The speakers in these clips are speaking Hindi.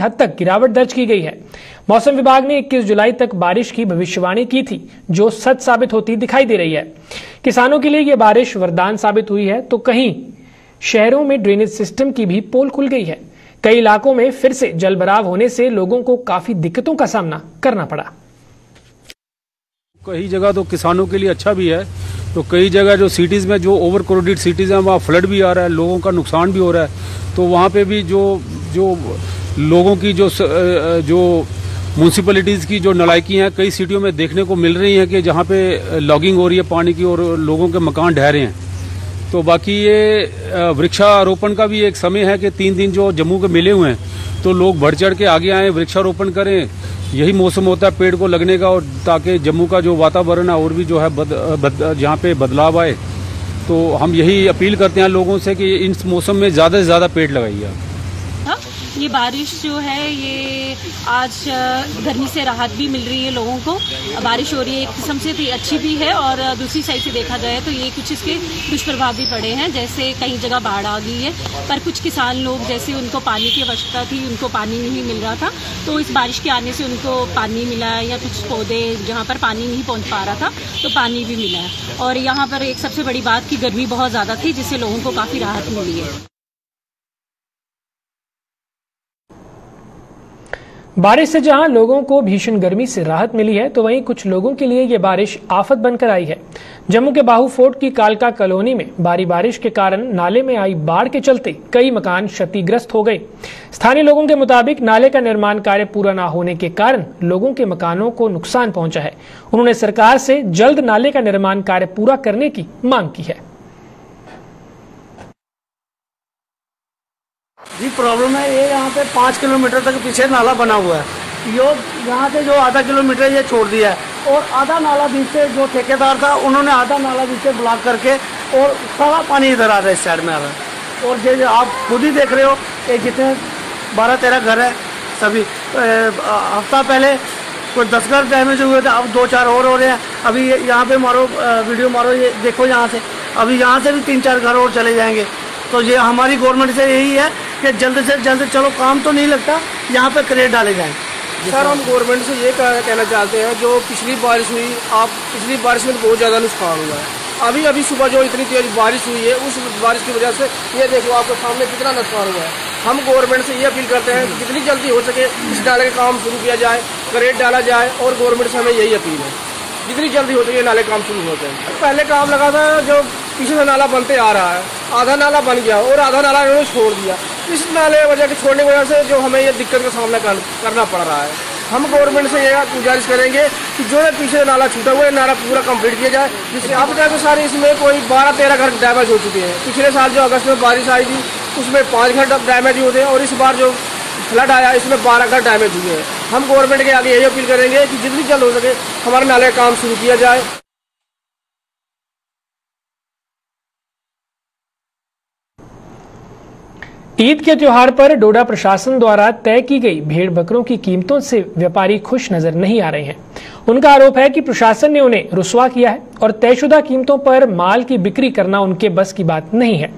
हद तक गिरावट दर्ज की गई है। मौसम विभाग ने 21 जुलाई तक बारिश की भविष्यवाणी की थी, जो सच साबित होती दिखाई दे रही है। किसानों के लिए ये बारिश वरदान साबित हुई है तो कहीं शहरों में ड्रेनेज सिस्टम की भी पोल खुल गई है। कई इलाकों में फिर से जलभराव होने से लोगों को काफ़ी दिक्कतों का सामना करना पड़ा। कई जगह तो किसानों के लिए अच्छा भी है तो कई जगह जो सिटीज़ में जो ओवर क्राउडेड सिटीज़ हैं, वहाँ फ्लड भी आ रहा है, लोगों का नुकसान भी हो रहा है तो वहाँ पे भी जो जो लोगों की जो जो म्यूनसिपलिटीज़ की जो नलायकी हैं कई सिटियों में देखने को मिल रही हैं कि जहाँ पे लॉगिंग हो रही है पानी की और लोगों के मकान ढह रहे हैं। तो बाकी ये वृक्षारोपण का भी एक समय है कि तीन दिन जो जम्मू के मिले हुए हैं तो लोग बढ़ चढ़ के आगे आएँ वृक्षारोपण करें। यही मौसम होता है पेड़ को लगने का और ताकि जम्मू का जो वातावरण है और भी जो है बद, बद, जहाँ पे बदलाव आए। तो हम यही अपील करते हैं लोगों से कि इस मौसम में ज़्यादा से ज़्यादा पेड़ लगाइए ये बारिश जो है, ये आज गर्मी से राहत भी मिल रही है लोगों को। बारिश हो रही है एक किस्म से तो अच्छी भी है और दूसरी साइड से देखा जाए तो ये कुछ इसके दुष्प्रभाव भी पड़े हैं, जैसे कई जगह बाढ़ आ गई है। पर कुछ किसान लोग जैसे उनको पानी की आवश्यकता थी, उनको पानी नहीं मिल रहा था। तो इस बारिश के आने से उनको पानी मिला या कुछ पौधे जहाँ पर पानी नहीं पहुँच पा रहा था तो पानी भी मिला। है और यहाँ पर एक सबसे बड़ी बात की गर्मी बहुत ज़्यादा थी, जिससे लोगों को काफ़ी राहत मिली है। बारिश से जहाँ लोगों को भीषण गर्मी से राहत मिली है तो वहीं कुछ लोगों के लिए ये बारिश आफत बनकर आई है। जम्मू के बाहू फोर्ट की कालका कॉलोनी में भारी बारिश के कारण नाले में आई बाढ़ के चलते कई मकान क्षतिग्रस्त हो गए। स्थानीय लोगों के मुताबिक नाले का निर्माण कार्य पूरा न होने के कारण लोगों के मकानों को नुकसान पहुँचा है। उन्होंने सरकार से जल्द नाले का निर्माण कार्य पूरा करने की मांग की है। जी प्रॉब्लम है, ये यहाँ पे पाँच किलोमीटर तक पीछे नाला बना हुआ है। यो, यहाँ से जो आधा किलोमीटर ये छोड़ दिया है। और आधा नाला बीच से जो ठेकेदार था, उन्होंने आधा नाला बीच से ब्लॉक करके और सारा पानी इधर आ रहा है, इस साइड में आ रहा है। और जो आप खुद ही देख रहे हो, ये जितने बारह तेरह घर है, सभी हफ़्ता पहले कोई दस घर डैमेज हुए थे, अब दो चार और हो रहे हैं। अभी यहाँ पे मारो वीडियो मारो, ये देखो यहाँ से। अभी यहाँ से भी तीन चार घर और चले जाएँगे। तो ये हमारी गवर्नमेंट से यही है कि जल्द से जल्द चलो, काम तो नहीं लगता, यहाँ पे क्रेड डाले जाए। सर, हम गवर्नमेंट से ये कहना चाहते हैं, जो पिछली बारिश हुई, आप पिछली बारिश में बहुत ज़्यादा नुकसान हुआ है। अभी अभी सुबह जो इतनी तेज बारिश हुई है, उस बारिश की वजह से ये देखो, आपके सामने कितना नुकसान हुआ है। हम गवर्नमेंट से ये अपील करते हैं, जितनी जल्दी हो सके इस नाले का काम शुरू किया जाए करेट डाला जाए, और गवर्नमेंट से हमें यही अपील है। जितनी जल्दी हो सके नाले काम शुरू होते हैं पहले काम लगा था जो पीछे से नाला बनते आ रहा है। आधा नाला बन गया और आधा नाला इन्होंने छोड़ दिया। इस नाले वजह के छोड़ने की वजह से जो हमें ये दिक्कत का सामना कर, करना पड़ रहा है। हम गवर्नमेंट से यह गुजारिश करेंगे कि जो है पीछे नाला छूटा हुआ है नाला पूरा कंप्लीट किया जाए जिससे अब तक सारे इसमें कोई बारह तेरह घर डैमेज हो चुके हैं। पिछले साल जो अगस्त में बारिश आई थी उसमें पाँच घर डैमेज हुए थे और इस बार जो फ्लड आया इसमें बारह घर डैमेज हुए हैं। हम गवर्नमेंट के आगे यही अपील करेंगे कि जितनी जल्द हो सके हमारे नाले का काम शुरू किया जाए। ईद के त्योहार पर डोडा प्रशासन द्वारा तय की गई भेड़ बकरों की कीमतों से व्यापारी खुश नज़र नहीं आ रहे हैं। उनका आरोप है कि प्रशासन ने उन्हें रुसवा किया है और तयशुदा कीमतों पर माल की बिक्री करना उनके बस की बात नहीं है।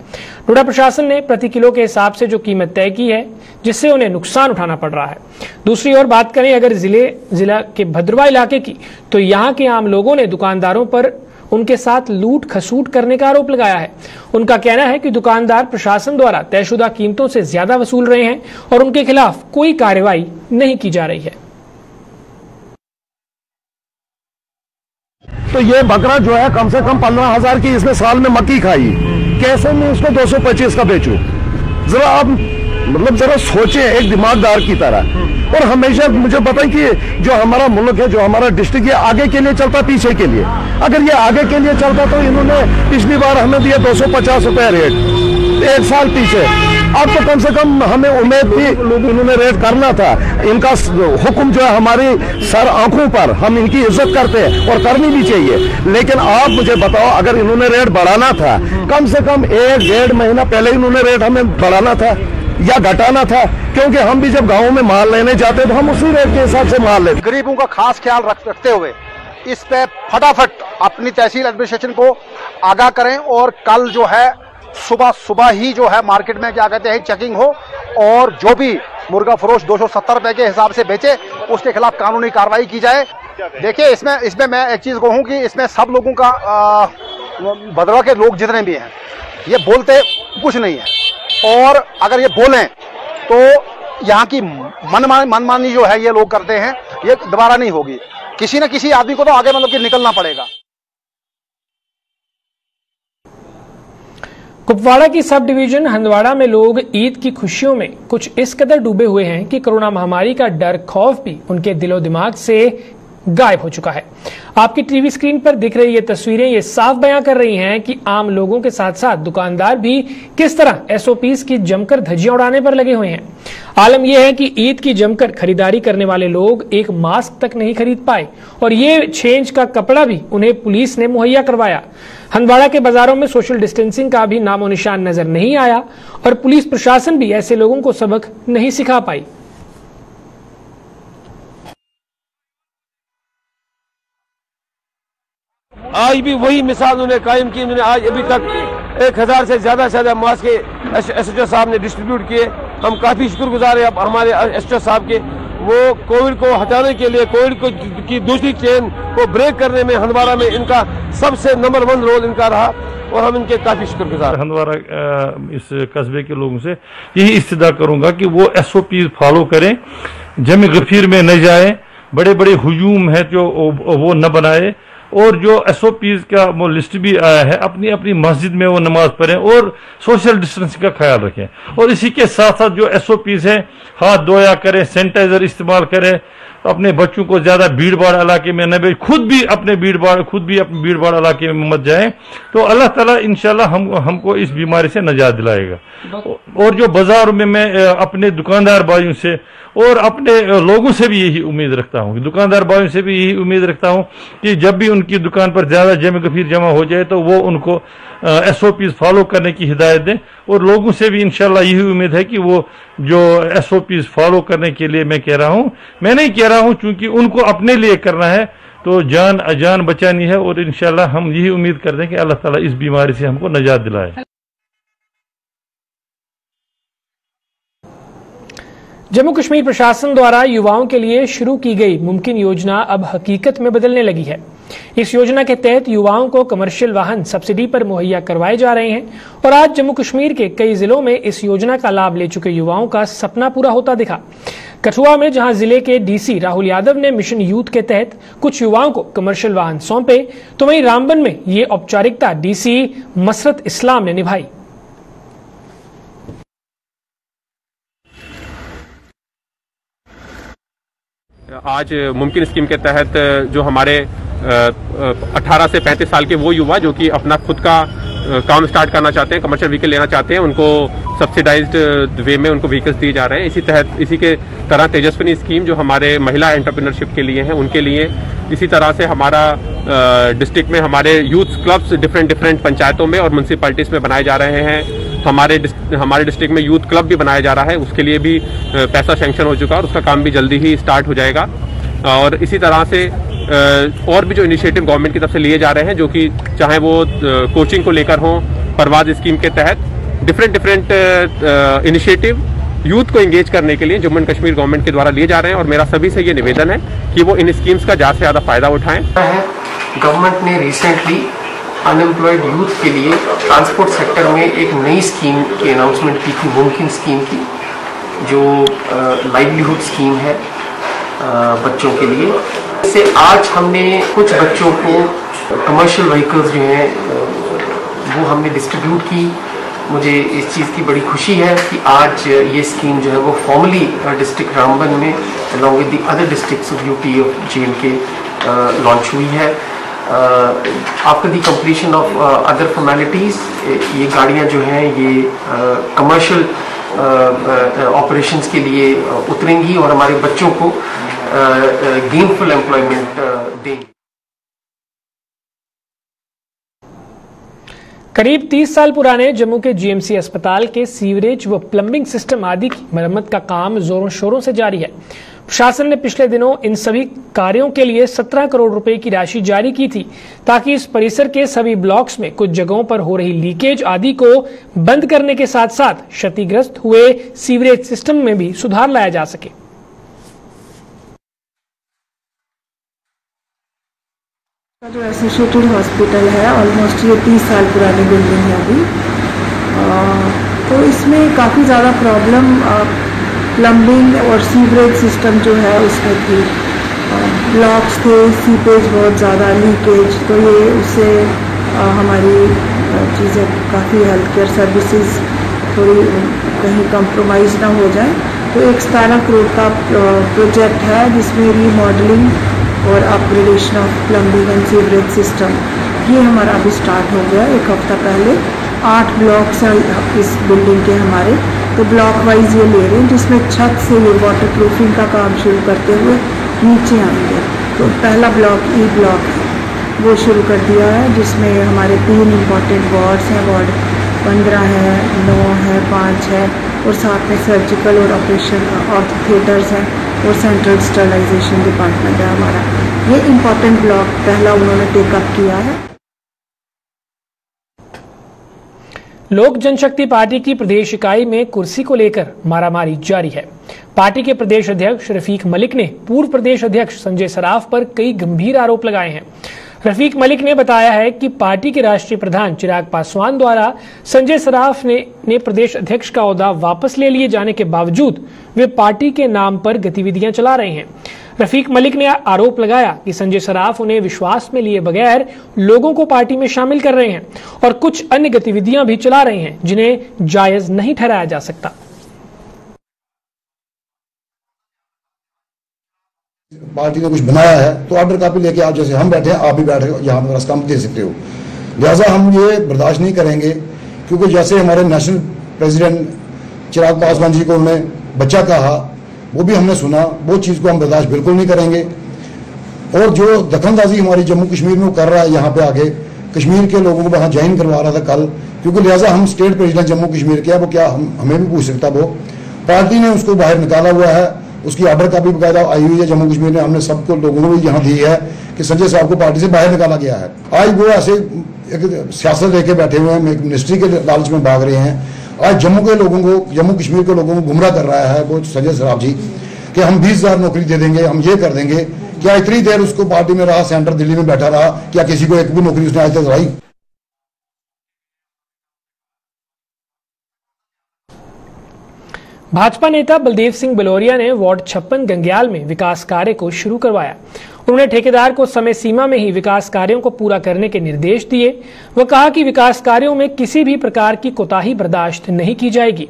डोडा प्रशासन ने प्रति किलो के हिसाब से जो कीमत तय की है, जिससे उन्हें नुकसान उठाना पड़ रहा है। दूसरी ओर बात करें अगर ज़िले, जिला के भद्रवा इलाके की तो यहाँ के आम लोगों ने दुकानदारों पर उनके साथ लूट खसूट करने का आरोप लगाया है। उनका कहना है कि दुकानदार प्रशासन द्वारा तयशुदा कीमतों से ज़्यादा वसूल रहे हैं और उनके खिलाफ कोई कार्रवाई नहीं की जा रही है। तो ये बकरा जो है, कम से कम पंद्रह हज़ार की इसने साल में मक्की खाई। कैसे मैं इसको 225 का बेचू? जरा आप मतलब जरा सोचे, एक दिमागदार की तरह। और हमेशा मुझे बताएँ कि जो हमारा मुल्क है, जो हमारा डिस्ट्रिक्ट ये आगे के लिए चलता पीछे के लिए। अगर ये आगे के लिए चलता तो इन्होंने पिछली बार हमें दिया दो सौ पचास रेट एक साल पीछे। अब तो कम से कम हमें उम्मीद थी इन्होंने रेट करना था। इनका हुक्म जो है, हमारी सर आँखों पर, हम इनकी इज़्ज़त करते हैं और करनी भी चाहिए। लेकिन आप मुझे बताओ, अगर इन्होंने रेट बढ़ाना था, कम से कम एक डेढ़ महीना पहले इन्होंने रेट हमें बढ़ाना था। या घटाना था, क्योंकि हम भी जब गाँव में माल लेने जाते तो हम उसी रेट के हिसाब से माल लेते गरीबों का खास ख्याल रखते हुए इस पे फटाफट अपनी तहसील एडमिनिस्ट्रेशन को आगाह करें और कल जो है, सुबह सुबह ही जो है मार्केट में क्या कहते हैं, चेकिंग हो और जो भी मुर्गा फरोश दो रुपए के हिसाब से बेचे, उसके खिलाफ कानूनी कार्रवाई की जाए। देखिए, इसमें इसमें मैं एक चीज़ कहूँ कि इसमें सब लोगों का बदला के लोग जितने भी हैं ये बोलते कुछ नहीं है। और अगर ये बोलें तो यहाँ की मनमानी मनमानी जो है, ये लोग करते हैं, ये दोबारा नहीं होगी। किसी न किसी आदमी को तो आगे मतलब कि निकलना पड़ेगा। कुपवाड़ा की सब डिवीज़न हंदवाड़ा में लोग ईद की खुशियों में कुछ इस कदर डूबे हुए हैं कि कोरोना महामारी का डर खौफ भी उनके दिलो दिमाग से गायब हो चुका है। आपकी टीवी स्क्रीन पर दिख रही ये तस्वीरें ये साफ़ बयां कर रही हैं कि आम लोगों के साथ साथ दुकानदार भी किस तरह एसओपीस की जमकर धज्जियाँ उड़ाने पर लगे हुए हैं। आलम यह है कि ईद की जमकर खरीदारी करने वाले लोग एक मास्क तक नहीं खरीद पाए और ये छेंज का कपड़ा भी उन्हें पुलिस ने मुहैया करवाया। हंदवाड़ा के बाजारों में सोशल डिस्टेंसिंग का भी नामो निशान नज़र नहीं आया और पुलिस प्रशासन भी ऐसे लोगों को सबक नहीं सिखा पाई। आज भी वही मिसाल उन्होंने कायम की, उन्होंने आज अभी तक एक हज़ार से ज़्यादा से ज़्यादा मास्क एस एच ओ साहब ने डिस्ट्रीब्यूट किए। हम काफ़ी शुक्रगुजार हैं हमारे एस एच ओ साहब के। वो कोविड को हटाने के लिए, कोविड को की दूसरी चेन को ब्रेक करने में हंदवाड़ा में इनका सबसे नंबर वन रोल इनका रहा और हम इनके काफ़ी शुक्रगुजार हंदवाड़ा इस कस्बे के लोगों से यही इस्तदा करूँगा कि वो एस ओ पी फॉलो करें जम गफीर में न जाए बड़े बड़े हजूम है जो वो न बनाए। और जो एस ओ पीज का वो लिस्ट भी आया है, अपनी अपनी मस्जिद में वो नमाज़ पढ़ें और सोशल डिस्टेंसिंग का ख्याल रखें। और इसी के साथ साथ जो एस ओ पीज है, हाथ धोया करें सैनिटाइजर इस्तेमाल करें, अपने बच्चों को ज़्यादा भीड़ भाड़ इलाके में न भेज, खुद भी अपने भीड़ भाड़ खुद भी अपने भीड़ भाड़ इलाके में मत जाए। तो अल्लाह ताला इंशाल्लाह हम, हमको इस बीमारी से नजात दिलाएगा। और जो बाज़ार में मैं अपने दुकानदार भाइयों से और अपने लोगों से भी यही उम्मीद रखता हूँ। दुकानदार भाइयों से भी यही उम्मीद रखता हूँ कि जब भी उनकी दुकान पर ज़्यादा जम गफीर जमा हो जाए तो वो उनको एस ओ पीज़ फॉलो करने की हिदायत दें। और लोगों से भी इनशाला यही उम्मीद है कि वो जो एस ओ पीज़ फॉलो करने के लिए मैं कह रहा हूँ, मैं नहीं कह रहा हूँ चूँकि उनको अपने लिए करना है तो जान अजान बचानी है और इनशाला हम यही उम्मीद कर दें कि अल्लाह ताला इस बीमारी से हमको नजात दिलाए। जम्मू कश्मीर प्रशासन द्वारा युवाओं के लिए शुरू की गई मुमकिन योजना अब हकीकत में बदलने लगी है। इस योजना के तहत युवाओं को कमर्शियल वाहन सब्सिडी पर मुहैया करवाए जा रहे हैं और आज जम्मू कश्मीर के कई जिलों में इस योजना का लाभ ले चुके युवाओं का सपना पूरा होता दिखा। कठुआ में जहाँ ज़िले के डीसी राहुल यादव ने मिशन यूथ के तहत कुछ युवाओं को कमर्शियल वाहन सौंपे तो वहीं रामबन में ये औपचारिकता डीसी मसरत इस्लाम ने निभाई। आज मुमकिन स्कीम के तहत, जो हमारे 18 से 35 साल के वो युवा, जो कि अपना खुद का काम स्टार्ट करना चाहते हैं कमर्शियल व्हीकल लेना चाहते हैं, उनको सब्सिडाइज्ड वे में उनको व्हीकल्स दिए जा रहे हैं। इसी तहत, इसी के तरह तेजस्विनी स्कीम जो हमारे महिला एंटरप्रेन्योरशिप के लिए हैं, उनके लिए इसी तरह से हमारा डिस्ट्रिक्ट में हमारे यूथ क्लब्स डिफरेंट डिफरेंट पंचायतों में और म्यूनसिपैलिटीज़ में बनाए जा रहे हैं। हमारे हमारे डिस्ट्रिक्ट में यूथ क्लब भी बनाया जा रहा है, उसके लिए भी पैसा सेंक्शन हो चुका है और उसका काम भी जल्दी ही स्टार्ट हो जाएगा। और इसी तरह से और भी जो इनिशिएटिव गवर्नमेंट की तरफ़ से लिए जा रहे हैं, जो कि चाहे वो कोचिंग को लेकर हो, परवाज स्कीम के तहत डिफरेंट डिफरेंट इनिशिएटिव यूथ को एंगेज करने के लिए जम्मू एंड कश्मीर गवर्नमेंट के द्वारा लिए जा रहे हैं। और मेरा सभी से ये निवेदन है कि वो इन स्कीम्स का ज़्यादा से ज़्यादा फ़ायदा उठाएँ। गवर्नमेंट ने रिसेंटली अनएम्प्लॉयड यूथ के लिए ट्रांसपोर्ट सेक्टर में एक नई स्कीम की अनाउंसमेंट की थी मुमकिन स्कीम की, जो लाइवलीहुड स्कीम है बच्चों के लिए। इससे आज हमने कुछ बच्चों को कमर्शियल व्हीकल्स जो हैं, वो हमने डिस्ट्रीब्यूट की। मुझे इस चीज़ की बड़ी खुशी है कि आज ये स्कीम जो है वो फॉर्मली डिस्ट्रिक्ट रामबन में along with the other districts of UT of J K launch हुई है। After the completion of other formalities ये गाड़ियाँ जो हैं, ये कमर्शियल ऑपरेशंस के लिए उतरेंगी और हमारे बच्चों को गेमफुल एम्प्लॉयमेंट देंगी करीब 30 साल पुराने जम्मू के जीएमसी अस्पताल के सीवरेज व प्लम्बिंग सिस्टम आदि की मरम्मत का काम जोरों शोरों से जारी है। प्रशासन ने पिछले दिनों इन सभी कार्यों के लिए 17 करोड़ रुपए की राशि जारी की थी, ताकि इस परिसर के सभी ब्लॉक्स में कुछ जगहों पर हो रही लीकेज आदि को बंद करने के साथ साथ क्षतिग्रस्त हुए सीवरेज सिस्टम में भी सुधार लाया जा सके। जो एसोसिएटेड हॉस्पिटल है ऑलमोस्ट ये तीस साल पुरानी बिल्डिंग है अभी। तो इसमें काफ़ी ज़्यादा प्रॉब्लम प्लम्बिंग और सीवरेज सिस्टम जो है उसमें थी। ब्लॉक्स थे सीपेज बहुत ज़्यादा लीकेज तो ये उससे हमारी चीज़ें काफ़ी हेल्थ केयर सर्विसेज़ थोड़ी कहीं कंप्रोमाइज़ ना हो जाए। तो एक सतारह करोड़ का प्रोजेक्ट है जिसमें रीमॉडलिंग और upgradation of plumbing and sewerage system ये हमारा अभी स्टार्ट हो गया एक हफ़्ता पहले। आठ ब्लॉक्स हैं इस बिल्डिंग के हमारे। तो ब्लॉक वाइज ये ले रहे हैं, जिसमें छत से ये वाटर प्रूफिंग का काम शुरू करते हुए नीचे आएँगे। तो पहला ब्लॉक ई ब्लॉक वो शुरू कर दिया है, जिसमें हमारे तीन इंपॉर्टेंट वार्ड्स हैं। वार्ड पंद्रह है, नौ है, पाँच है और साथ में सर्जिकल और ऑपरेशन और थिएटर्स हैं। और सेंट्रल स्टरलाइजेशन डिपार्टमेंट है हमारा। ये इम्पोर्टेंट ब्लॉक पहला उन्होंने टेकअप किया है। लोक जनशक्ति पार्टी की प्रदेश इकाई में कुर्सी को लेकर मारामारी जारी है। पार्टी के प्रदेश अध्यक्ष रफीक मलिक ने पूर्व प्रदेश अध्यक्ष संजय सराफ पर कई गंभीर आरोप लगाए हैं। रफीक मलिक ने बताया है कि पार्टी के राष्ट्रीय प्रधान चिराग पासवान द्वारा संजय सराफ ने, ने प्रदेश अध्यक्ष का अहदा वापस ले लिए जाने के बावजूद वे पार्टी के नाम पर गतिविधियाँ चला रहे हैं। रफीक मलिक ने आरोप लगाया कि संजय सराफ उन्हें विश्वास में लिए बगैर लोगों को पार्टी में शामिल कर रहे हैं और कुछ अन्य गतिविधियाँ भी चला रहे हैं जिन्हें जायज़ नहीं ठहराया जा सकता। पार्टी ने कुछ बनाया है तो ऑर्डर कापी लेके आप जैसे हम बैठे हैं, आप भी बैठे यहाँ पर काम दे सकते हो। लिहाजा हम ये बर्दाश्त नहीं करेंगे, क्योंकि जैसे हमारे नेशनल प्रेसिडेंट चिराग पासवान जी को उन्होंने बच्चा कहा, वो भी हमने सुना, वो चीज़ को हम बर्दाश्त बिल्कुल नहीं करेंगे। और जो दखलंदाजी हमारी जम्मू कश्मीर में कर रहा है यहाँ पे आके कश्मीर के लोगों को वहाँ ज्वाइन करवा रहा था कल, क्योंकि लिहाजा हम स्टेट प्रेसिडेंट जम्मू कश्मीर के वो क्या हम, हमें भी पूछ सकता वो। पार्टी ने उसको बाहर निकाला हुआ है उसकी ऑर्डर का भी बकायदा आई हुई है, जम्मू कश्मीर ने हमने सबको, लोगों को भी यहाँ दी है कि संजय साहब को पार्टी से बाहर निकाला गया है। आज वो ऐसे एक सियासत लेके बैठे हुए हैं मिनिस्ट्री के लालच में भाग रहे हैं। आज जम्मू के लोगों को, जम्मू कश्मीर के लोगों को गुमराह कर रहा है वो संजय सराफ जी, कि हम बीस हज़ार नौकरी दे देंगे, हम ये कर देंगे। क्या इतनी देर उसको पार्टी में रहा सेंटर दिल्ली में बैठा रहा, क्या किसी को एक भी नौकरी उसने आज तक दिलाई भाजपा नेता बलदेव सिंह बलोरिया ने वार्ड छप्पन गंग्याल में विकास कार्य को शुरू करवाया। उन्होंने ठेकेदार को समय सीमा में ही विकास कार्यों को पूरा करने के निर्देश दिए। वह कहा कि विकास कार्यों में किसी भी प्रकार की कोताही बर्दाश्त नहीं की जाएगी।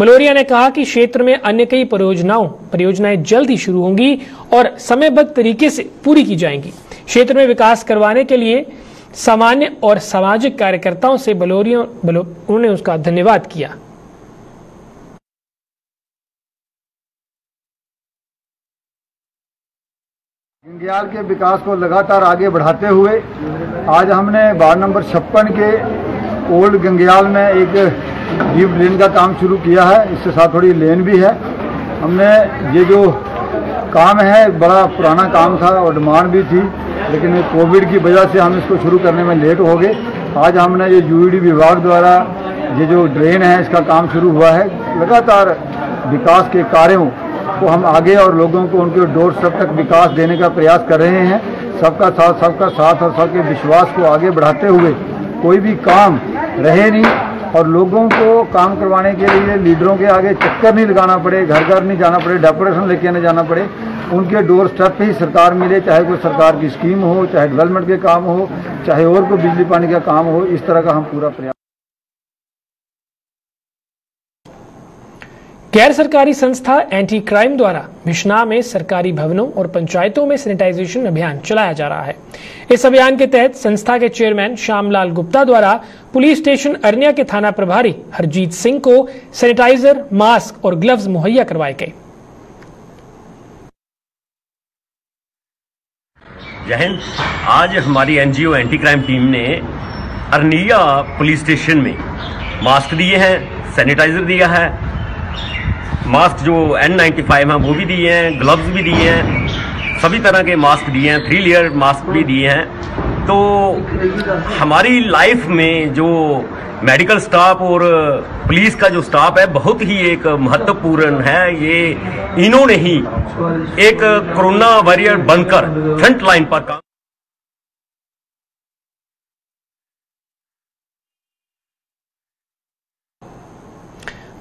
बलोरिया ने कहा कि क्षेत्र में अन्य कई परियोजनाओं परियोजनाएँ जल्द ही शुरू होंगी और समयबद्ध तरीके से पूरी की जाएँगी। क्षेत्र में विकास करवाने के लिए सामान्य और सामाजिक कार्यकर्ताओं से बलोरिया बलो, उन्होंने उसका धन्यवाद किया। गंग्याल के विकास को लगातार आगे बढ़ाते हुए आज हमने वार्ड नंबर छप्पन के ओल्ड गंग्याल में एक डीप लेन का काम शुरू किया है। इसके साथ थोड़ी लेन भी है। हमने ये जो काम है, बड़ा पुराना काम था और डिमांड भी थी, लेकिन कोविड की वजह से हम इसको शुरू करने में लेट हो गए। आज हमने ये यू विभाग द्वारा ये जो ड्रेन है, इसका काम शुरू हुआ है। लगातार विकास के कार्यों को हम आगे और लोगों को उनके डोर स्टेप तक विकास देने का प्रयास कर रहे हैं। सबका साथ सबका साथ और सबके विश्वास को आगे बढ़ाते हुए कोई भी काम रहे नहीं और लोगों को काम करवाने के लिए लीडरों के आगे चक्कर नहीं लगाना पड़े, घर घर नहीं जाना पड़े, डेकोरेशन लेके नहीं जाना पड़े। उनके डोर स्टेप ही सरकार मिले, चाहे कोई सरकार की स्कीम हो, चाहे डेवलपमेंट के काम हो, चाहे और कोई बिजली पानी का काम हो, इस तरह का हम पूरा प्रयास गैर सरकारी संस्था एंटी क्राइम द्वारा विश्ना में सरकारी भवनों और पंचायतों में सैनिटाइजेशन अभियान चलाया जा रहा है। इस अभियान के तहत संस्था के चेयरमैन श्यामलाल गुप्ता द्वारा पुलिस स्टेशन अरनिया के थाना प्रभारी हरजीत सिंह को सैनिटाइजर, मास्क और ग्लव्स मुहैया करवाए गए। आज हमारी एनजीओ एंटी क्राइम टीम ने अरनिया पुलिस स्टेशन में मास्क दिए हैं, सैनिटाइजर दिया है मास्क जो एन नाइन्टी फाइव हैं, वो भी दिए हैं ग्लव्स भी दिए हैं, सभी तरह के मास्क दिए हैं थ्री लेयर मास्क भी दिए हैं। तो हमारी लाइफ में जो मेडिकल स्टाफ और पुलिस का जो स्टाफ है, बहुत ही एक महत्वपूर्ण है। ये इन्होंने ही एक कोरोना वॉरियर बनकर फ्रंट लाइन पर काम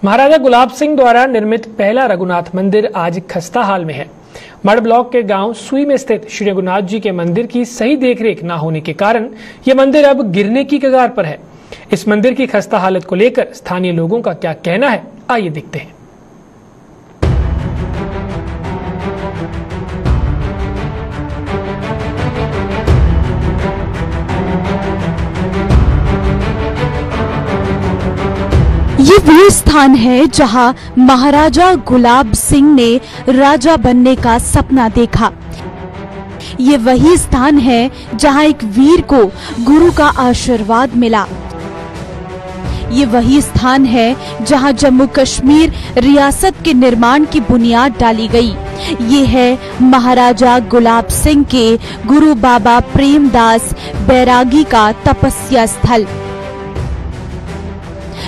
महाराजा गुलाब सिंह द्वारा निर्मित पहला रघुनाथ मंदिर आज खस्ता हाल में है। मड़ ब्लॉक के गाँव सुई में स्थित श्री रघुनाथ जी के मंदिर की सही देखरेख न होने के कारण ये मंदिर अब गिरने की कगार पर है। इस मंदिर की खस्ता हालत को लेकर स्थानीय लोगों का क्या कहना है, आइए देखते हैं। ये वो स्थान है जहाँ महाराजा गुलाब सिंह ने राजा बनने का सपना देखा। ये वही स्थान है जहाँ एक वीर को गुरु का आशीर्वाद मिला। ये वही स्थान है जहाँ जम्मू कश्मीर रियासत के निर्माण की बुनियाद डाली गई। ये है महाराजा गुलाब सिंह के गुरु बाबा प्रेमदास बैरागी का तपस्या स्थल।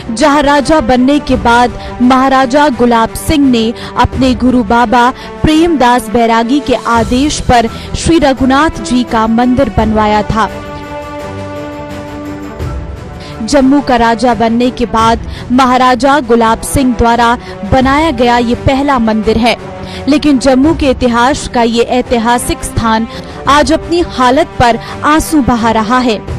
जहाँ राजा बनने के बाद महाराजा गुलाब सिंह ने अपने गुरु बाबा प्रेमदास बैरागी के आदेश पर श्री रघुनाथ जी का मंदिर बनवाया था। जम्मू का राजा बनने के बाद महाराजा गुलाब सिंह द्वारा बनाया गया ये पहला मंदिर है। लेकिन जम्मू के इतिहास का ये ऐतिहासिक स्थान आज अपनी हालत पर आँसू बहा रहा है।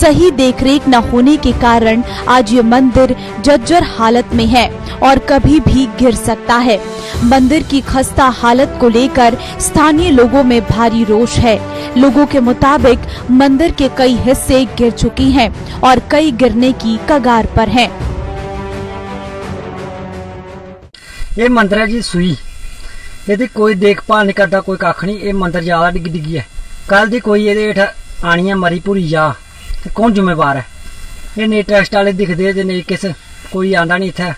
सही देखरेख न होने के कारण आज ये मंदिर जर्जर हालत में है और कभी भी गिर सकता है। मंदिर की खस्ता हालत को लेकर स्थानीय लोगों में भारी रोष है। लोगों के मुताबिक मंदिर के कई हिस्से गिर चुकी हैं और कई गिरने की कगार पर हैं। ये मंदिर है जी सुई। यदि कोई देखभाल नहीं करता कोई कख नहीं। ये मंदिर ज़्यादा डिग डिगी है। कल दी कोई ये आनी है मरी भुरी जा। ਤੇ ਕੌਣ ਜ਼ਿੰਮੇਵਾਰ ਹੈ? ਇਹ ਨਹੀਂ ਟਰਸਟ ਵਾਲੇ ਦਿਖਦੇ ਤੇ ਨਹੀਂ, ਕਿਸ ਕੋਈ ਆਂਦਾ ਨਹੀਂ ਇੱਥੇ।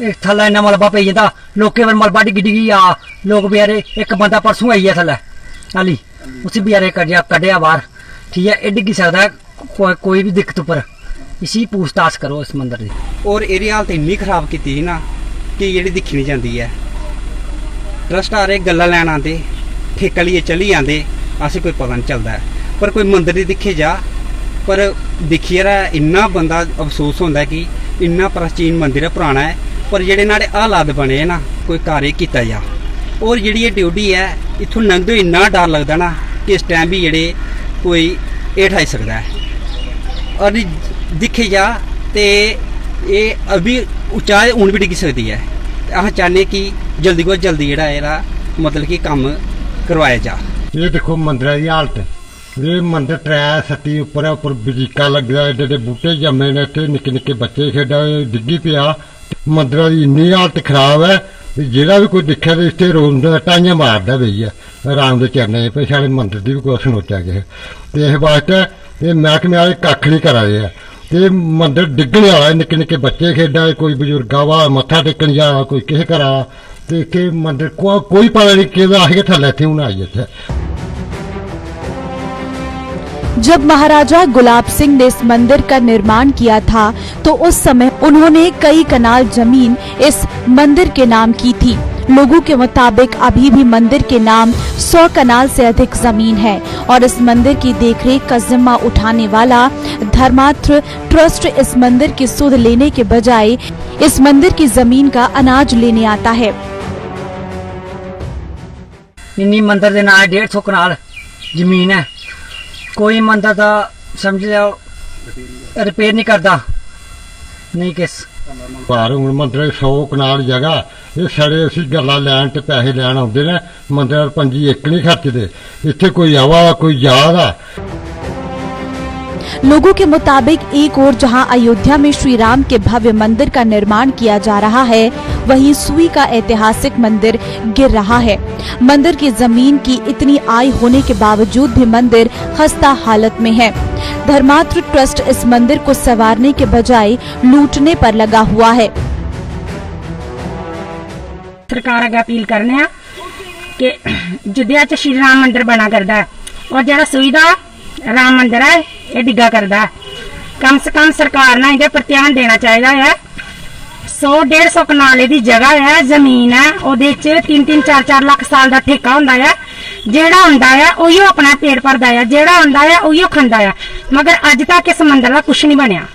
ਇਹ ਥੱਲੇ ਇੰਨਾ ਮਲਬਾ ਪਈ ਜਾਂਦਾ, ਲੋਕੇ ਵੱਲ ਮਲਬਾ ਡਿੱਗ ਡਿੱਗੀ ਆ। ਲੋਕ ਬਿਆਰੇ ਇੱਕ ਬੰਦਾ ਪਰਸੋਂ ਆਈ ਹੈ ਥੱਲੇ। ਆਲੀ ਉਸੇ ਬਿਆਰੇ ਕੱਢਿਆ ਕੱਢਿਆ ਬਾਹਰ। ਠੀਕ ਹੈ, ਇਹ ਡਿੱਗੀ ਸਕਦਾ ਕੋਈ ਵੀ ਦਿੱਕਤ ਉੱਪਰ। ਇਸੀ ਪੁੱਛਤਾਛ ਕਰੋ ਇਸ ਮੰਦਰ ਦੀ। ਔਰ ਇਹਦੀ ਹਾਲਤ ਇੰਨੀ ਖਰਾਬ ਕੀਤੀ ਸੀ ਨਾ, ਕਿ ਜਿਹੜੀ ਦਿਖੀ ਨਹੀਂ ਜਾਂਦੀ ਹੈ। ਟਰਸਟ ਆ ਰਹੇ ਗੱਲਾਂ ਲੈਣ ਆਂਦੇ ਠੇਕਾ ਲਈਏ ਚਲੀ ਜਾਂਦੇ, ਅਸੀਂ ਕੋਈ ਪਤਾ ਨਹੀਂ ਚੱਲਦਾ। ਪਰ ਕੋਈ ਮੰਦਰ ਦੀ ਦਿਖੇ ਜਾ ਪਰ ਦੇਖੀਏ ਰਾ ਇੰਨਾ ਬੰਦਾ ਅਫਸੋਸ ਹੁੰਦਾ ਕਿ ਇੰਨਾ ਪ੍ਰਾਚੀਨ ਮੰਦਿਰ ਹੈ ਪੁਰਾਣਾ ਹੈ, ਪਰ ਜਿਹੜੇ ਨਾਲੇ ਹਾਲਾਤ ਬਣੇ ਨਾ, ਕੋਈ ਕਾਰੇ ਕੀਤਾ ਜਾ। ਔਰ ਜਿਹੜੀ ਇਹ ਡਿਊਟੀ ਹੈ, ਇਥੋਂ ਲੰਘਦੇ ਇੰਨਾ ਡਰ ਲੱਗਦਾ ਨਾ ਕਿ ਇਸ ਟਾਈਮ ਵੀ ਜਿਹੜੇ ਕੋਈ ਇਹ ਠਾਈ ਸਕਦਾ ਹੈ। ਔਰ ਦਿਖੇ ਜਾ ਤੇ ਇਹ ਅਭੀ ਉਚਾਈ ਹੁਣ ਵੀ ਡਿੱਗ ਸਕਦੀ ਹੈ। ਤੇ ਆਹ ਚਾਹਨੇ ਕਿ ਜਲਦੀ ਕੋ ਜਲਦੀ ਜਿਹੜਾ ਇਹਦਾ ਮਤਲਬ ਕਿ ਕੰਮ ਕਰਵਾਇਆ ਜਾ। ਇਹ ਦੇਖੋ ਮੰਦਰਾਂ ਦੀ ਹਾਲਤ। ਇਹ ਮੰਦਰ ਟਰੈ ਸੱਤੀ ਉੱਪਰ ਹੈ ਉੱਪਰ ਬਜੀਕਾ ਲੱਗਿਆ ਏਡੇ ਏਡੇ ਬੂਟੇ ਜੰਮੇ ਨੇ ਇੱਥੇ ਨਿੱਕੇ ਨਿੱਕੇ ਬੱਚੇ ਖੇਡਾਂ ਡਿੱਗੀ ਪਿਆ। ਮੰਦਰਾਂ ਦੀ ਇੰਨੀ ਹਾਲਤ ਖਰਾਬ ਹੈ ਵੀ ਜਿਹੜਾ ਵੀ ਕੋਈ ਦੇਖਿਆ ਤੇ ਇੱਥੇ ਰੋਂਦਾ ਟਾਈਆਂ ਮਾਰਦਾ ਪਈ ਹੈ ਰਾਮ ਦੇ ਚਰਨੇ ਪੇ ਸਾਡੇ ਮੰਦਰ ਦੀ ਵੀ ਕੋਈ ਸੁਣੋਚਿਆ ਗਿਆ ਤੇ ਇਸ ਵਾਸਤੇ ਇਹ ਮਹਿਕਮੇ ਵਾਲੇ ਕੱਖ ਨਹੀਂ ਕਰਾਏ ਆ। ਤੇ ਮੰਦਰ ਡਿੱਗਣ ਵਾਲਾ ਹੈ, ਨਿੱਕੇ ਨਿੱਕੇ ਬੱਚੇ ਖੇਡਾਂ ਕੋਈ ਬਜ਼ੁਰਗਾ ਵਾ ਮੱਥਾ ਟੇਕਣ ਜਾ ਕੋਈ ਕਿਸੇ ਕਰਾ ਤੇ ਇੱਥੇ ਮੰਦਰ ਕੋ- ਕੋਈ ਪਤਾ ਨਹੀਂ ਕਿਹਦਾ ਆ ਕੇ ਥੱਲੇ ਇੱਥੇ ਹੁਣ ਆਈ ਇੱਥੇ। जब महाराजा गुलाब सिंह ने इस मंदिर का निर्माण किया था तो उस समय उन्होंने कई कनाल ज़मीन इस मंदिर के नाम की थी। लोगों के मुताबिक अभी भी मंदिर के नाम 100 कनाल से अधिक ज़मीन है और इस मंदिर की देखरेख का जिम्मा उठाने वाला धर्मात्र ट्रस्ट इस मंदिर की सुध लेने के बजाय इस मंदिर की ज़मीन का अनाज लेने आता है। मंदिर डेढ़ सौ कनाल ज़मीन है। ਕੋਈ ਮੰਦਰ ਦਾ ਸਮਝ ਲਿਓ ਰਿਪੇਅਰ ਨਹੀਂ ਕਰਦਾ। ਨਹੀਂ ਕਿਸ। ਬਾਹਰ ਹੁਣ ਮੰਦਰ 100 ਕਨਾਲ ਜਗ੍ਹਾ, ਇਹ ਸੜੇ ਅਸੀਂ ਗੱਲਾਂ ਲੈਣ ਤੇ ਪੈਸੇ ਲੈਣ ਆਉਂਦੇ ਨੇ, ਮੰਦਰ ਪੰਜੀ ਇੱਕ ਨਹੀਂ ਖਰਚਦੇ। ਇੱਥੇ ਕੋਈ ਆਵਾ, ਕੋਈ ਯਾਦ ਆ। लोगों के मुताबिक एक और जहाँ अयोध्या में श्री राम के भव्य मंदिर का निर्माण किया जा रहा है, वहीं सुई का ऐतिहासिक मंदिर गिर रहा है। मंदिर की ज़मीन की इतनी आय होने के बावजूद भी मंदिर खस्ता हालत में है। धर्मात्र ट्रस्ट इस मंदिर को संवारने के बजाय लूटने पर लगा हुआ है। सरकार अगर अपील करने कि जुदिया श्री राम मंदिर बना करता है। और जरा सुविधा राम मंदिर है ਇਹ ਡਿੱਗਾ ਕਰਦਾ ਹੈ ਕਮ ਸੇ ਕਮ ਸਰਕਾਰ ਨਾਲ ਇਹਦੇ ਪਰ ਧਿਆਨ ਦੇਣਾ ਚਾਹੀਦਾ ਹੈ 100 150 ਕਨਾਲੇ ਦੀ ਜਗ੍ਹਾ ਹੈ ਜ਼ਮੀਨ ਹੈ ਉਹਦੇ ਚ 3 3 4 4 ਲੱਖ ਸਾਲ ਦਾ ਠੇਕਾ ਹੁੰਦਾ ਹੈ ਜਿਹੜਾ ਹੁੰਦਾ ਹੈ ਉਹੀਓ ਆਪਣਾ ਪੇਟ ਭਰਦਾ ਹੈ ਜਿਹੜਾ ਹੁੰਦਾ ਹੈ ਉਹੀਓ ਖਾਂਦਾ ਹੈ ਮਗਰ ਅੱਜ ਤੱਕ ਇਸ ਮੰਦਿਰ ਦਾ ਕੁਝ ਨਹੀਂ ਬਣਿਆ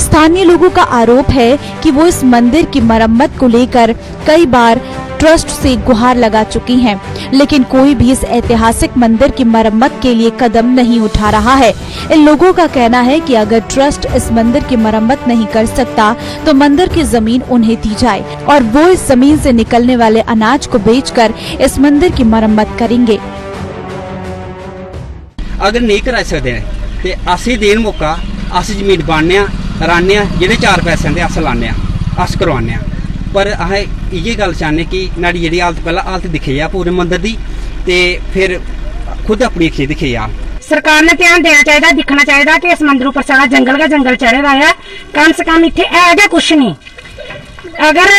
स्थानीय लोगों का आरोप है कि वो इस मंदिर की मरम्मत को लेकर कई बार ट्रस्ट से गुहार लगा चुकी हैं, लेकिन कोई भी इस ऐतिहासिक मंदिर की मरम्मत के लिए कदम नहीं उठा रहा है इन लोगों का कहना है कि अगर ट्रस्ट इस मंदिर की मरम्मत नहीं कर सकता तो मंदिर की जमीन उन्हें दी जाए और वो इस जमीन से निकलने वाले अनाज को बेचकर इस मंदिर की मरम्मत करेंगे ਅਗਰ ਨਹੀਂ ਕਰਾ ਸਕਦੇ ਨੇ ਤੇ ਅਸੀਂ ਦੇਣ ਮੌਕਾ ਅਸੀਂ ਜ਼ਮੀਨ ਬਾਣਨੇ ਆ ਰਾਣੇ ਆ ਜਿਹੜੇ ਚਾਰ ਪੈਸਿਆਂ ਦੇ ਅਸ ਲਾਣੇ ਆ ਅਸ ਕਰਵਾਉਂਦੇ ਆ ਪਰ ਆਹ ਇਹ ਗੱਲ ਚਾਹਨੇ ਕਿ ਨਾੜੀ ਜਿਹੜੀ ਹਾਲਤ ਪਹਿਲਾਂ ਹਾਲਤ ਦਿਖੇ ਆ ਪੂਰੇ ਮੰਦਰ ਦੀ ਤੇ ਫਿਰ ਖੁਦ ਆਪਣੀ ਅੱਖੀਂ ਦਿਖੇ ਆ ਸਰਕਾਰ ਨੇ ਧਿਆਨ ਦੇਣਾ ਚਾਹੀਦਾ ਦਿਖਣਾ ਚਾਹੀਦਾ ਕਿ ਇਸ ਮੰਦਿਰ ਉੱਪਰ ਸਾਰਾ ਜੰਗਲ ਦਾ ਜੰਗਲ ਚੜ੍ਹੇ ਦਾ ਹੈ ਕਮ ਸੇ ਕਮ ਇੱਥੇ ਇਹ ਜਿਹਾ ਕੁਛ ਨਹੀਂ ਅਗਰ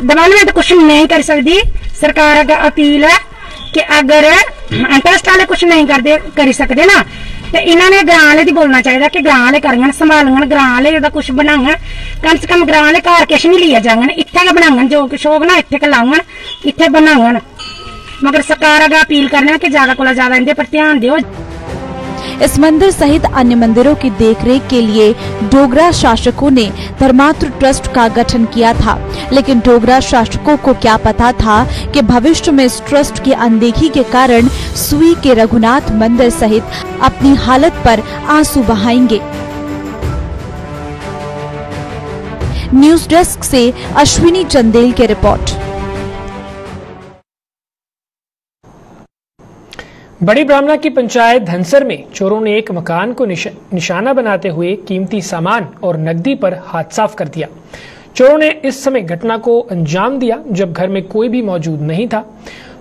ਡਿਵੈਲਪਮੈਂਟ ਕੁਛ ਨਹੀਂ ਕਰ ਸਕਦੀ ਸਰਕਾਰ ਅੱਗੇ ਅਪੀਲ ਹੈ ਕਿ ਅਗਰ ਇੰਟਰਸਟ ਵਾਲੇ ਕੁਛ ਨਹੀਂ ਕਰਦੇ ਕਰੀ ਸਕਦੇ ਨਾ ਤੇ ਇਹਨਾਂ ਨੇ ਗ੍ਰਾਂ ਵਾਲੇ ਦੀ ਬੋਲਣਾ ਚਾਹੀਦਾ ਕਿ ਗ੍ਰਾਂ ਵਾਲੇ ਕਰਨਗਣ ਸੰਭਾਲਣ ਗ੍ਰਾਂ ਵਾਲੇ ਇਹਦਾ ਕੁਛ ਬਣਾਉਣ। ਕਮ ਸੇ ਕਮ ਗ੍ਰਾਂ ਵਾਲੇ ਘਰ ਕਿਛ ਨਹੀਂ ਲਿਆ ਜਾਣ, ਇੱਥੇ ਕ ਬਣਾਉਣ, ਜੋ ਕੁਛ ਹੋਗ ਇੱਥੇ ਕ ਲਾਉਣ ਇੱਥੇ ਬਣਾਉਣ। ਮਗਰ ਸਰਕਾਰ ਅੱਗੇ ਅਪੀਲ ਕਰਨਾ ਕਿ ਜ਼ਿਆਦਾ ਕੋਲ ਜ਼ਿਆਦਾ ਇਹਦੇ ਪਰ ਧਿਆਨ ਦਿਓ। इस मंदिर सहित अन्य मंदिरों की देखरेख के लिए डोगरा शासकों ने धर्मात्र ट्रस्ट का गठन किया था। लेकिन डोगरा शासकों को क्या पता था कि भविष्य में इस ट्रस्ट की अनदेखी के कारण सुई के रघुनाथ मंदिर सहित अपनी हालत पर आँसू बहाएँगे। न्यूज़ डेस्क से अश्विनी चंदेल की रिपोर्ट। बड़ी ब्राह्मणा की पंचायत धनसर में चोरों ने एक मकान को निश, निशाना बनाते हुए कीमती सामान और नकदी पर हाथ साफ़ कर दिया। चोरों ने इस समय घटना को अंजाम दिया जब घर में कोई भी मौजूद नहीं था।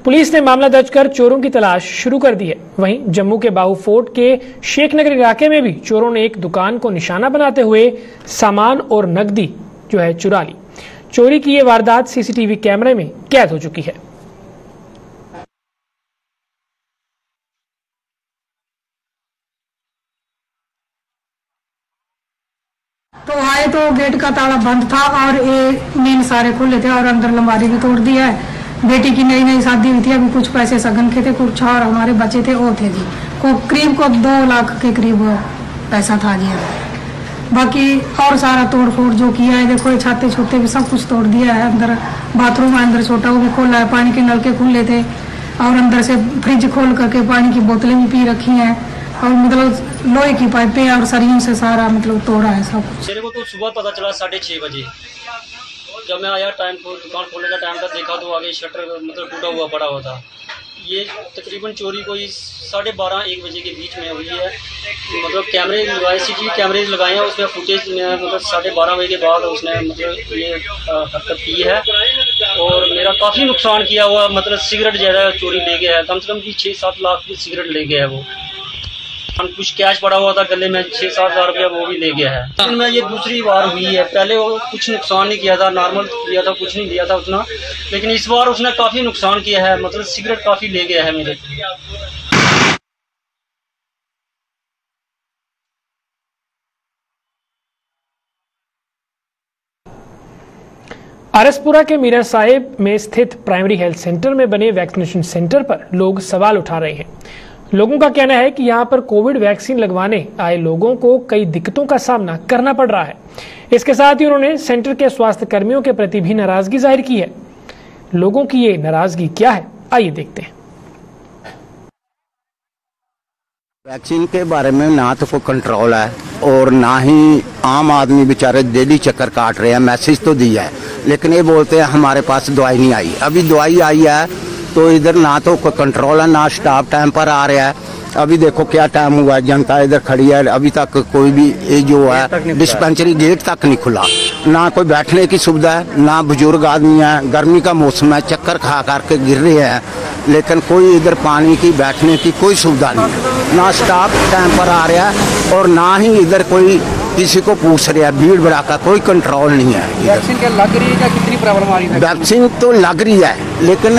पुलिस ने मामला दर्ज कर चोरों की तलाश शुरू कर दी है। वहीं जम्मू के बाहू फोर्ट के शेखनगर इलाके में भी चोरों ने एक दुकान को निशाना बनाते हुए सामान और नकदी जो है चुरा ली। चोरी की ये वारदात सीसीटीवी कैमरे में कैद हो चुकी है तो गेट का ताला बंद था और ये मेन सारे खुले थे और अंदर अलमारी भी तोड़ दी है। बेटी की नई नई शादी हुई थी, अभी कुछ पैसे सगन के थे, कुछ और हमारे बचे थे, वो थे जी। को करीब को दो लाख के करीब पैसा था जी। बाकी और सारा तोड़ फोड़ जो किया है, देखो छाते छूते भी सब कुछ तोड़ दिया है। अंदर बाथरूम अंदर छोटा, वो भी खोला है, पानी के नलके खुले थे और अंदर से फ्रिज खोल करके पानी की बोतलें भी पी रखी हैं। और मतलब लोहे की पाइपें और सरियों से सारा मतलब तोड़ा है सब कुछ। मेरे को तो सुबह पता चला साढ़े छः बजे। जब मैं आया टाइम को, दुकान खोलने का टाइम था, देखा तो आगे शटर मतलब टूटा हुआ पड़ा हुआ था। ये तकरीबन चोरी कोई साढ़े बारह, एक बजे के बीच में हुई है। मतलब कैमरे लगाए सी टी कैमरे लगाए हैं, उसमें फुटेज मतलब साढ़े बारह बजे के बाद उसने मतलब ये हरकत की है। और मेरा काफ़ी नुकसान किया हुआ मतलब सिगरेट ज़्यादा चोरी ले गया है कम से कम छः सात लाख की सिगरेट ले गया है वो। कुछ कैश पड़ा हुआ था गले में, छह सात हज़ार रुपया, वो भी ले गया है। लेकिन मैं ये दूसरी बार हुई है। पहले वो कुछ नुकसान नहीं किया था नॉर्मल किया था, कुछ नहीं दिया था उतना। लेकिन इस बार उसने काफ़ी नुकसान किया है मतलब सिगरेट काफ़ी ले गया है मेरे। आरसपुरा के मीरा साहिब में स्थित प्राइमरी हेल्थ सेंटर में बने वैक्सीनेशन सेंटर पर लोग सवाल उठा रहे हैं। लोगों का कहना है कि यहाँ पर कोविड वैक्सीन लगवाने आए लोगों को कई दिक्कतों का सामना करना पड़ रहा है। इसके साथ ही उन्होंने सेंटर के स्वास्थ्य कर्मियों के प्रति भी नाराज़गी ज़ाहिर की है। लोगों की ये नाराज़गी क्या है? आइए देखते हैं। वैक्सीन के बारे में ना तो कोई कंट्रोल है और ना ही आम आदमी बेचारे डेली चक्कर काट रहे हैं। मैसेज तो दिया है, लेकिन ये बोलते हैं, हमारे पास दवाई नहीं आई। अभी दवाई आई है तो इधर ना तो कोई कंट्रोल है ना स्टाफ टाइम पर आ रहा है। अभी देखो क्या टाइम हुआ है जनता इधर खड़ी है अभी तक कोई भी ये जो है डिस्पेंसरी गेट तक नहीं खुला। ना कोई बैठने की सुविधा है ना बुज़ुर्ग आदमी है गर्मी का मौसम है चक्कर खा करके गिर रहे हैं लेकिन कोई इधर पानी की बैठने की कोई सुविधा नहीं। ना स्टाफ टाइम पर आ रहा है और ना ही इधर कोई किसी को पूछ रहे हैं भीड़ भड़ा का कोई कंट्रोल नहीं है वैक्सीन क्या लग रही है कितनी प्रॉब्लम आ रही है? वैक्सीन तो लग रही है लेकिन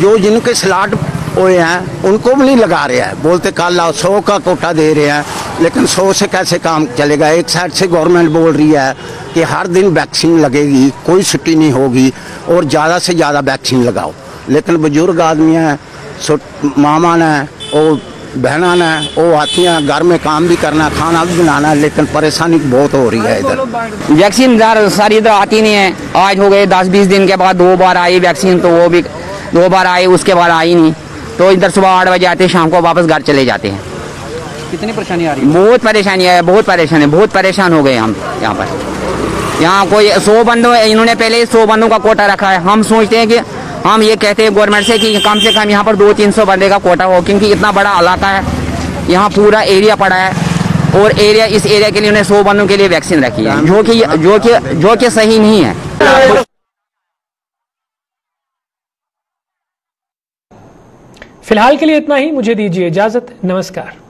जो जिनके स्लाट हुए हैं उनको भी नहीं लगा रहे हैं। बोलते कल आओ सौ का कोटा दे रहे हैं। लेकिन सौ से कैसे काम चलेगा? एक साइड से गवर्नमेंट बोल रही है कि हर दिन वैक्सीन लगेगी कोई छुट्टी नहीं होगी और ज़्यादा से ज़्यादा वैक्सीन लगाओ। लेकिन बुज़ुर्ग आदमी हैं सो मामा ने और बहना ने वो आती हैं घर में काम भी करना खाना भी बनाना है लेकिन परेशानी बहुत हो रही है इधर। वैक्सीन सारी इधर आती नहीं है। आज हो गए दस बीस दिन के बाद दो बार आई वैक्सीन तो वो भी दो बार आई उसके बाद आई नहीं। तो इधर सुबह आठ बजे आते हैं शाम को वापस घर चले जाते हैं। कितनी परेशानी आ रही है? बहुत परेशानी है बहुत परेशानी है बहुत परेशान हो गए हम यहाँ पर। यहाँ कोई सौ बंदों इन्होंने पहले सौ बंदों का कोटा रखा है। हम सोचते हैं कि हम ये कहते हैं गवर्नमेंट से कि कम से कम यहाँ पर दो तीन सौ बंदे का कोटा हो क्योंकि इतना बड़ा इलाका है। यहाँ पूरा एरिया पड़ा है और एरिया इस एरिया के लिए उन्हें सौ बंदों के लिए वैक्सीन रखी है जो कि जो कि जो कि सही नहीं है। फ़िलहाल के लिए इतना ही। मुझे दीजिए इजाज़त। नमस्कार।